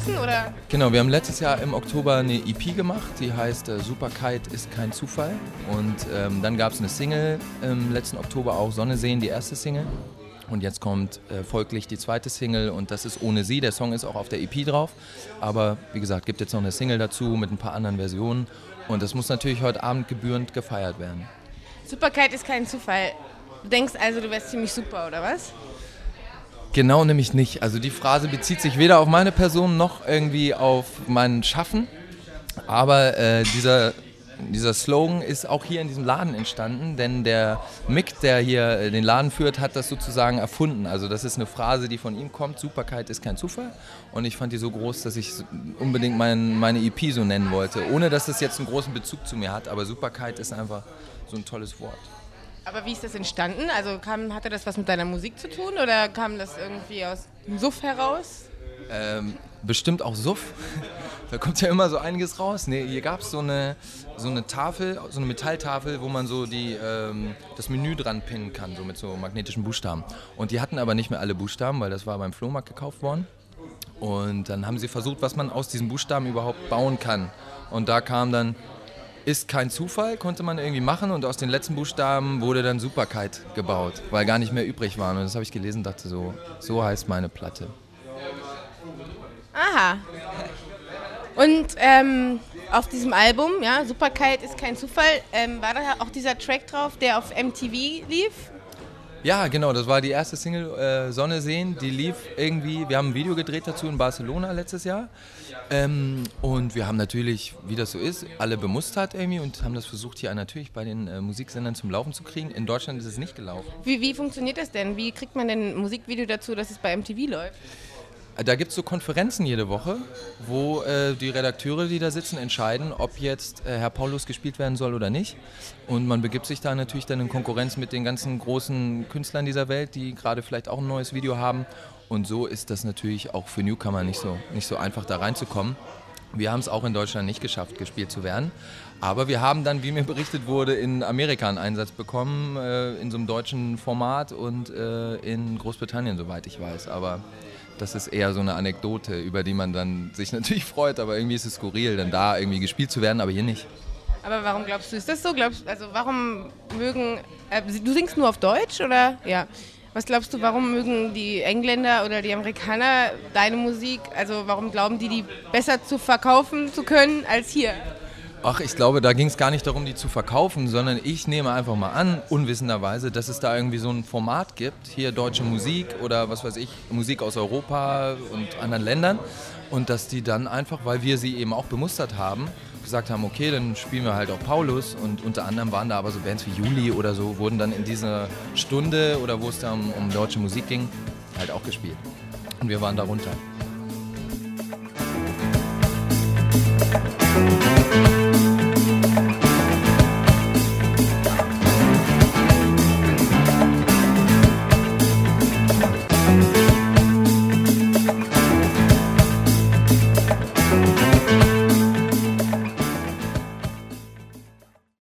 draußen oder? Genau, wir haben letztes Jahr im Oktober eine EP gemacht, die heißt äh, Superkite ist kein Zufall. Und ähm, dann gab es eine Single im letzten Oktober auch, Sonne sehen, die erste Single. Und jetzt kommt äh, folglich die zweite Single und das ist ohne sie. Der Song ist auch auf der EP drauf. Aber wie gesagt, gibt jetzt noch eine Single dazu mit ein paar anderen Versionen. Und das muss natürlich heute Abend gebührend gefeiert werden. Superkite ist kein Zufall. Du denkst also, du wärst ziemlich super, oder was? Genau, nämlich nicht. Also die Phrase bezieht sich weder auf meine Person noch irgendwie auf mein Schaffen. Aber äh, dieser, dieser Slogan ist auch hier in diesem Laden entstanden, denn der Mick, der hier äh, den Laden führt, hat das sozusagen erfunden. Also das ist eine Phrase, die von ihm kommt. Superkeit ist kein Zufall. Und ich fand die so groß, dass ich unbedingt mein, meine EP so nennen wollte. Ohne dass es jetzt einen großen Bezug zu mir hat. Aber Superkeit ist einfach so ein tolles Wort. Aber wie ist das entstanden? Also kam, hatte das was mit deiner Musik zu tun oder kam das irgendwie aus dem Suff heraus? Ähm, bestimmt auch Suff. da kommt ja immer so einiges raus. Nee, hier gab es so eine, so eine Tafel, so eine Metalltafel, wo man so die, ähm, das Menü dran pinnen kann, so mit so magnetischen Buchstaben. Und die hatten aber nicht mehr alle Buchstaben, weil das war beim Flohmarkt gekauft worden. Und dann haben sie versucht, was man aus diesen Buchstaben überhaupt bauen kann. Und da kam dann ist kein Zufall, konnte man irgendwie machen und aus den letzten Buchstaben wurde dann Superkeit gebaut, weil gar nicht mehr übrig waren. Und das habe ich gelesen und dachte so, so heißt meine Platte. Aha. Und ähm, auf diesem Album, ja, Superkeit ist kein Zufall, ähm, war da auch dieser Track drauf, der auf MTV lief? Ja, genau, das war die erste Single äh, Sonne sehen, die lief irgendwie, wir haben ein Video gedreht dazu in Barcelona letztes Jahr ähm, und wir haben natürlich, wie das so ist, alle bemustert irgendwie und haben das versucht hier natürlich bei den äh, Musiksendern zum Laufen zu kriegen. In Deutschland ist es nicht gelaufen. Wie, wie funktioniert das denn? Wie kriegt man denn ein Musikvideo dazu, dass es bei MTV läuft? Da gibt es so Konferenzen jede Woche, wo äh, die Redakteure, die da sitzen, entscheiden, ob jetzt äh, Herr Paulus gespielt werden soll oder nicht. Und man begibt sich da natürlich dann in Konkurrenz mit den ganzen großen Künstlern dieser Welt, die gerade vielleicht auch ein neues Video haben. Und so ist das natürlich auch für Newcomer nicht so, nicht so einfach da reinzukommen. Wir haben es auch in Deutschland nicht geschafft, gespielt zu werden. Aber wir haben dann, wie mir berichtet wurde, in Amerika einen Einsatz bekommen, äh, in so einem deutschen Format und äh, in Großbritannien, soweit ich weiß. Aber das ist eher so eine Anekdote, über die man dann sich natürlich freut, aber irgendwie ist es skurril, dann da irgendwie gespielt zu werden, aber hier nicht. Aber warum glaubst du, ist das so? Glaubst, also warum mögen, äh, du singst nur auf Deutsch oder? Ja. Was glaubst du, warum mögen die Engländer oder die Amerikaner deine Musik? Also warum glauben die, die besser zu verkaufen zu können als hier? Ach, ich glaube, da ging es gar nicht darum, die zu verkaufen, sondern ich nehme einfach mal an, unwissenderweise, dass es da irgendwie so ein Format gibt, hier deutsche Musik oder was weiß ich, Musik aus Europa und anderen Ländern. Und dass die dann einfach, weil wir sie eben auch bemustert haben, gesagt haben, okay, dann spielen wir halt auch Paulus. Und unter anderem waren da aber so Bands wie Juli oder so, wurden dann in dieser Stunde oder wo es dann um, um deutsche Musik ging, halt auch gespielt. Und wir waren darunter. thank